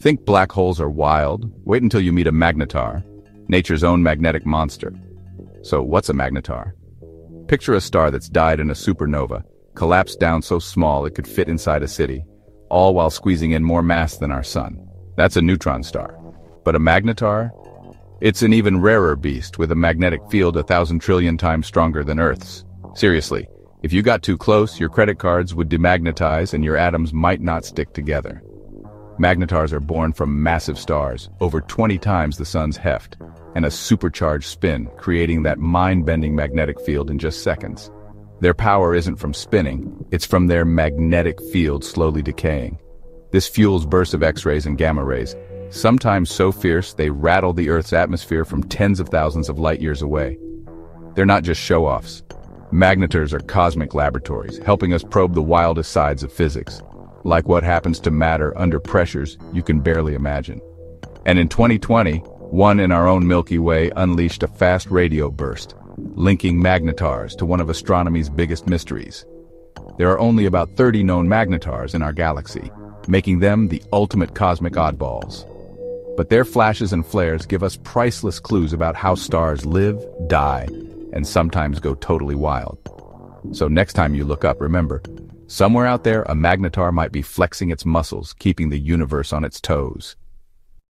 Think black holes are wild? Wait until you meet a magnetar, nature's own magnetic monster. So what's a magnetar? Picture a star that's died in a supernova, collapsed down so small it could fit inside a city, all while squeezing in more mass than our sun. That's a neutron star. But a magnetar? It's an even rarer beast with a magnetic field a thousand trillion times stronger than Earth's. Seriously, if you got too close, your credit cards would demagnetize and your atoms might not stick together. Magnetars are born from massive stars, over 20 times the sun's heft, and a supercharged spin, creating that mind-bending magnetic field in just seconds. Their power isn't from spinning, it's from their magnetic field slowly decaying. This fuels bursts of X-rays and gamma rays, sometimes so fierce they rattle the Earth's atmosphere from tens of thousands of light years away. They're not just show-offs. Magnetars are cosmic laboratories, helping us probe the wildest sides of physics like what happens to matter under pressures you can barely imagine. And in 2020, one in our own Milky Way unleashed a fast radio burst, linking magnetars to one of astronomy's biggest mysteries. There are only about 30 known magnetars in our galaxy, making them the ultimate cosmic oddballs. But their flashes and flares give us priceless clues about how stars live, die, and sometimes go totally wild. So next time you look up, remember, Somewhere out there, a magnetar might be flexing its muscles, keeping the universe on its toes.